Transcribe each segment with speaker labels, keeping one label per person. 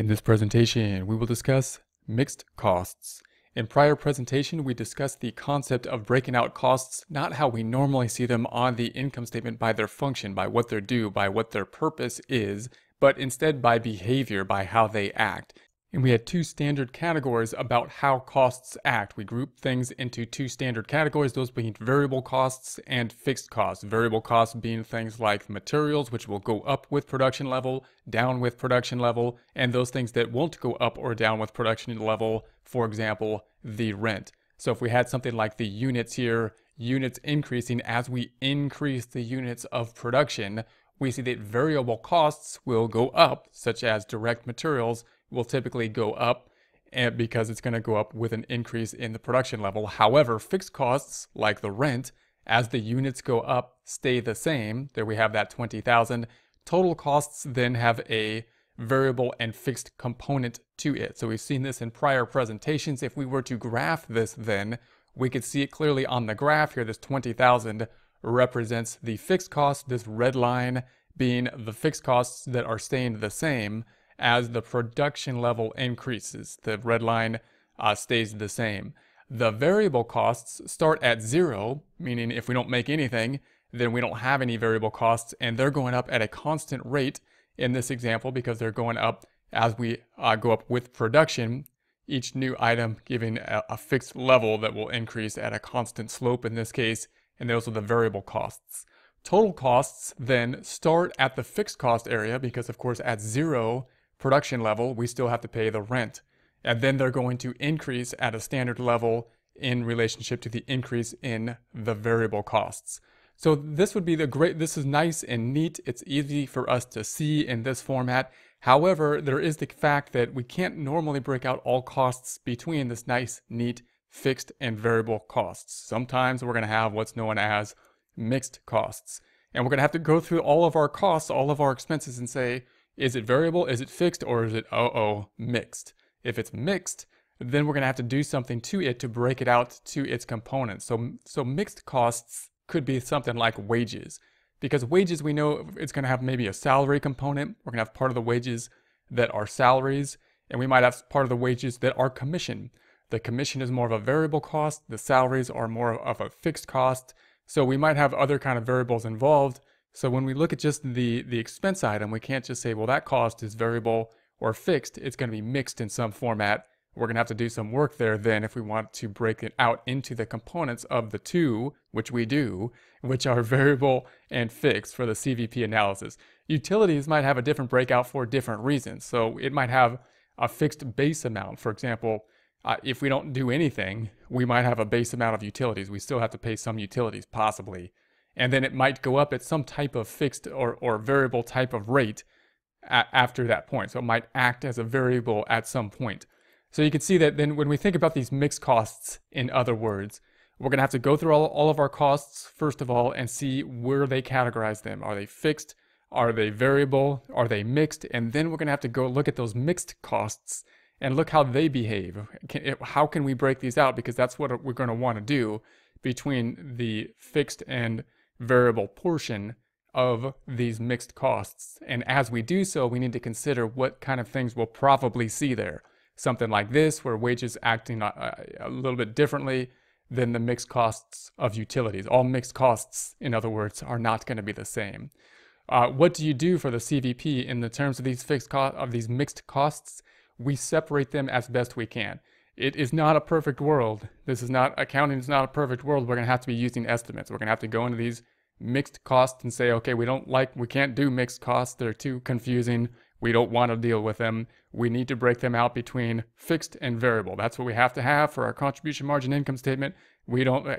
Speaker 1: In this presentation, we will discuss mixed costs. In prior presentation, we discussed the concept of breaking out costs, not how we normally see them on the income statement by their function, by what they're due, by what their purpose is, but instead by behavior, by how they act. And we had two standard categories about how costs act. We grouped things into two standard categories, those being variable costs and fixed costs. Variable costs being things like materials, which will go up with production level, down with production level, and those things that won't go up or down with production level, for example, the rent. So if we had something like the units here, units increasing as we increase the units of production, we see that variable costs will go up, such as direct materials, will typically go up and because it's going to go up with an increase in the production level. However, fixed costs like the rent, as the units go up, stay the same. There we have that 20,000. Total costs then have a variable and fixed component to it. So we've seen this in prior presentations. If we were to graph this then, we could see it clearly on the graph here. This 20,000 represents the fixed cost, this red line being the fixed costs that are staying the same as the production level increases. The red line uh, stays the same. The variable costs start at zero, meaning if we don't make anything, then we don't have any variable costs, and they're going up at a constant rate in this example because they're going up as we uh, go up with production, each new item giving a, a fixed level that will increase at a constant slope in this case, and those are the variable costs. Total costs then start at the fixed cost area because, of course, at zero, production level, we still have to pay the rent. And then they're going to increase at a standard level in relationship to the increase in the variable costs. So this would be the great, this is nice and neat. It's easy for us to see in this format. However, there is the fact that we can't normally break out all costs between this nice, neat, fixed and variable costs. Sometimes we're going to have what's known as mixed costs. And we're going to have to go through all of our costs, all of our expenses and say, is it variable? Is it fixed? Or is it, uh oh, mixed? If it's mixed, then we're going to have to do something to it to break it out to its components. So, so mixed costs could be something like wages. Because wages, we know it's going to have maybe a salary component. We're going to have part of the wages that are salaries, and we might have part of the wages that are commission. The commission is more of a variable cost. The salaries are more of a fixed cost. So we might have other kind of variables involved so when we look at just the, the expense item, we can't just say, well, that cost is variable or fixed. It's going to be mixed in some format. We're going to have to do some work there then if we want to break it out into the components of the two, which we do, which are variable and fixed for the CVP analysis. Utilities might have a different breakout for different reasons. So it might have a fixed base amount. For example, uh, if we don't do anything, we might have a base amount of utilities. We still have to pay some utilities, possibly and then it might go up at some type of fixed or, or variable type of rate after that point. So it might act as a variable at some point. So you can see that then when we think about these mixed costs, in other words, we're going to have to go through all, all of our costs first of all and see where they categorize them. Are they fixed? Are they variable? Are they mixed? And then we're going to have to go look at those mixed costs and look how they behave. Can, how can we break these out? Because that's what we're going to want to do between the fixed and variable portion of these mixed costs. And as we do so, we need to consider what kind of things we'll probably see there. Something like this, where wages acting a, a little bit differently than the mixed costs of utilities. All mixed costs, in other words, are not going to be the same. Uh, what do you do for the CVP in the terms of these fixed cost of these mixed costs? We separate them as best we can. It is not a perfect world. This is not accounting is not a perfect world. We're going to have to be using estimates. We're going to have to go into these mixed costs and say, okay, we don't like, we can't do mixed costs. They're too confusing. We don't want to deal with them. We need to break them out between fixed and variable. That's what we have to have for our contribution margin income statement. We don't, uh,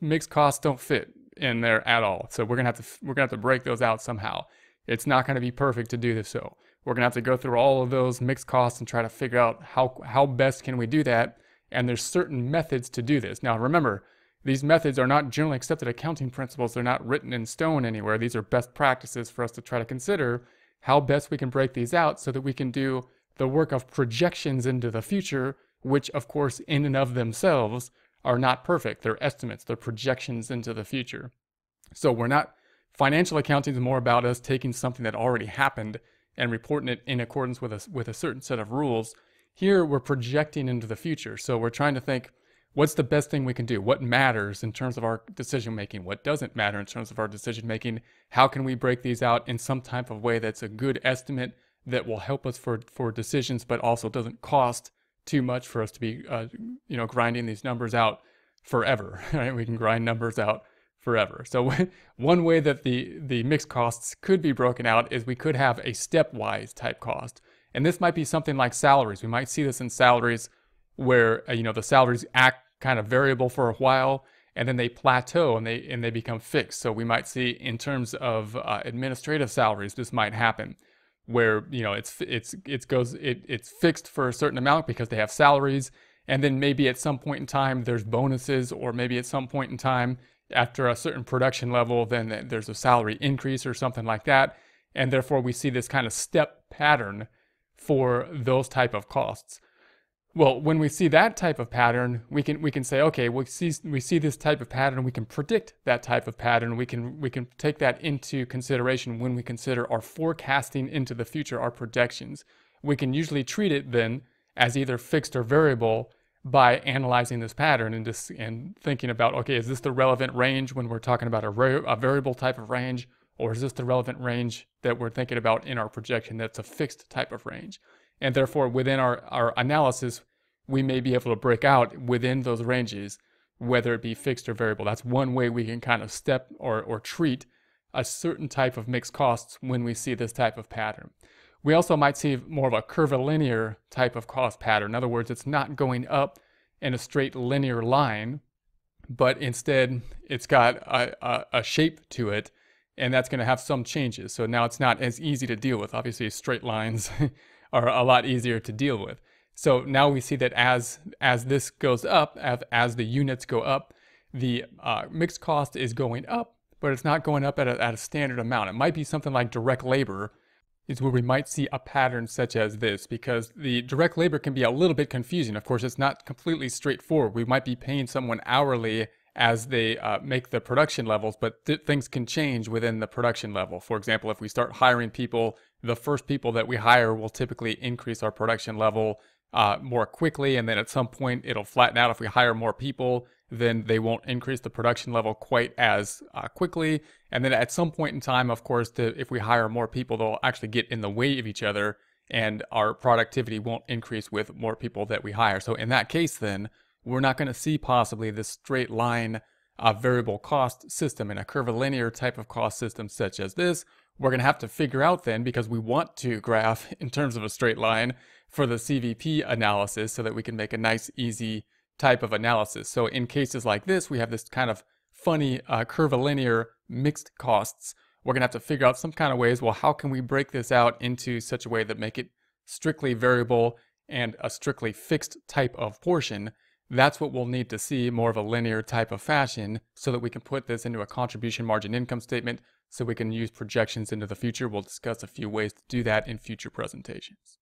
Speaker 1: mixed costs don't fit in there at all. So we're going to have to, we're going to have to break those out somehow. It's not going to be perfect to do this. So we're going to have to go through all of those mixed costs and try to figure out how, how best can we do that. And there's certain methods to do this. Now, remember, these methods are not generally accepted accounting principles. They're not written in stone anywhere. These are best practices for us to try to consider how best we can break these out so that we can do the work of projections into the future, which, of course, in and of themselves are not perfect. They're estimates, they're projections into the future. So we're not, financial accounting is more about us taking something that already happened and reporting it in accordance with a, with a certain set of rules. Here, we're projecting into the future. So we're trying to think, what's the best thing we can do? What matters in terms of our decision making? What doesn't matter in terms of our decision making? How can we break these out in some type of way that's a good estimate that will help us for, for decisions, but also doesn't cost too much for us to be, uh, you know, grinding these numbers out forever, right? We can grind numbers out forever. So one way that the, the mixed costs could be broken out is we could have a stepwise type cost. And this might be something like salaries. We might see this in salaries where, uh, you know, the salaries act kind of variable for a while and then they plateau and they and they become fixed. So we might see in terms of uh, administrative salaries, this might happen where you know it's it's it goes it, it's fixed for a certain amount because they have salaries and then maybe at some point in time there's bonuses or maybe at some point in time after a certain production level then there's a salary increase or something like that and therefore we see this kind of step pattern for those type of costs well, when we see that type of pattern, we can we can say, okay, we see we see this type of pattern, we can predict that type of pattern. We can we can take that into consideration when we consider our forecasting into the future, our projections. We can usually treat it then as either fixed or variable by analyzing this pattern and just and thinking about, okay, is this the relevant range when we're talking about a, a variable type of range, or is this the relevant range that we're thinking about in our projection that's a fixed type of range? And therefore, within our, our analysis, we may be able to break out within those ranges, whether it be fixed or variable. That's one way we can kind of step or, or treat a certain type of mixed costs when we see this type of pattern. We also might see more of a curvilinear type of cost pattern. In other words, it's not going up in a straight linear line, but instead it's got a, a, a shape to it, and that's going to have some changes. So now it's not as easy to deal with. Obviously, straight lines are a lot easier to deal with. So now we see that as as this goes up, as, as the units go up, the uh, mixed cost is going up, but it's not going up at a, at a standard amount. It might be something like direct labor is where we might see a pattern such as this because the direct labor can be a little bit confusing. Of course, it's not completely straightforward. We might be paying someone hourly as they uh, make the production levels, but th- things can change within the production level. For example, if we start hiring people, the first people that we hire will typically increase our production level uh, more quickly, and then at some point it'll flatten out. If we hire more people, then they won't increase the production level quite as uh, quickly. And then at some point in time, of course, the, if we hire more people, they'll actually get in the way of each other, and our productivity won't increase with more people that we hire. So in that case, then we're not going to see possibly this straight line uh, variable cost system in a curvilinear type of cost system such as this. We're going to have to figure out then, because we want to graph in terms of a straight line for the CVP analysis so that we can make a nice, easy type of analysis. So in cases like this, we have this kind of funny uh, curvilinear mixed costs. We're going to have to figure out some kind of ways, well, how can we break this out into such a way that make it strictly variable and a strictly fixed type of portion that's what we'll need to see more of a linear type of fashion so that we can put this into a contribution margin income statement so we can use projections into the future. We'll discuss a few ways to do that in future presentations.